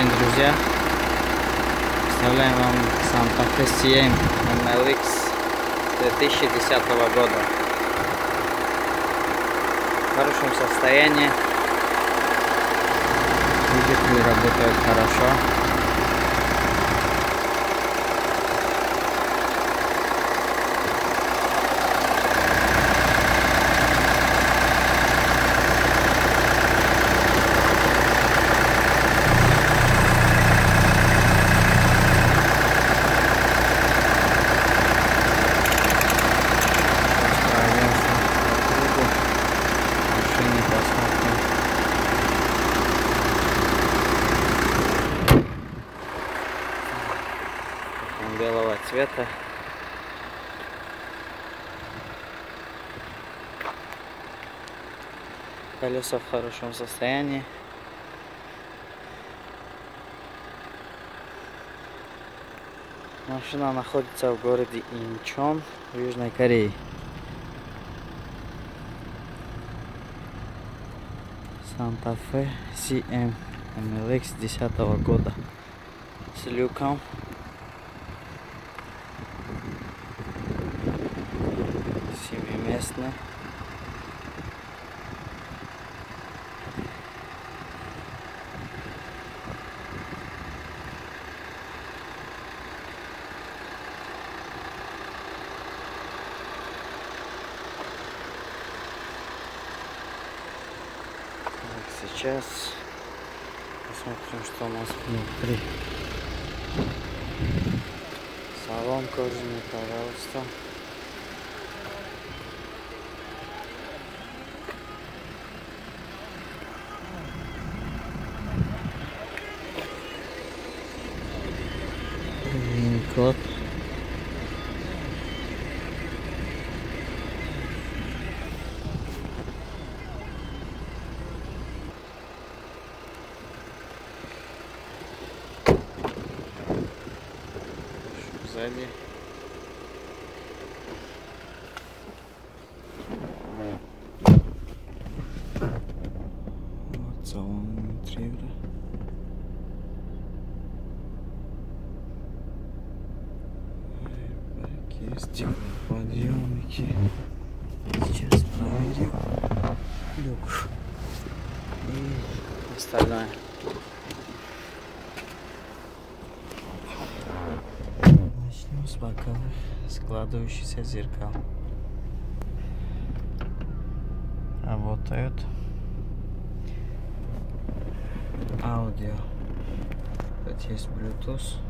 день, друзья. Представляем вам Santa Fe CM MLX 2010 года. В хорошем состоянии. Двигатели работают хорошо. Цвета. Колеса в хорошем состоянии. Машина находится в городе Инчон в Южной Корее. Санта-Фе CM MLX 10 года с люком. Семиместный. Так, сейчас посмотрим, что у нас внутри. Салон кожаный, пожалуйста. М, Код. Сзади. Вот салон внутри. Стеклоподъемники. Сейчас проверим люк и остальное. Начнем с боковых складывающихся зеркал. Работают. Аудио. Тут есть Bluetooth.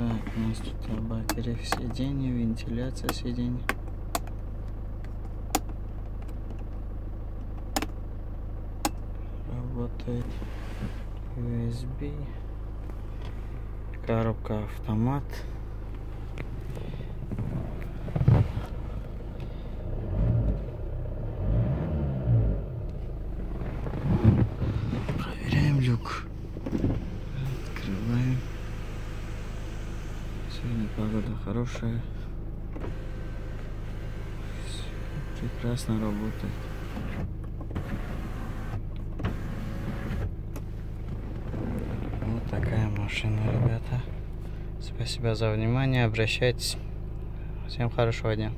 Так, у нас тут обогрев сиденья, вентиляция сидений. Работает USB. Коробка автомат. Проверяем люк. Погода хорошая. Всё прекрасно работает. Вот такая машина, ребята. Спасибо за внимание. Обращайтесь. Всем хорошего дня.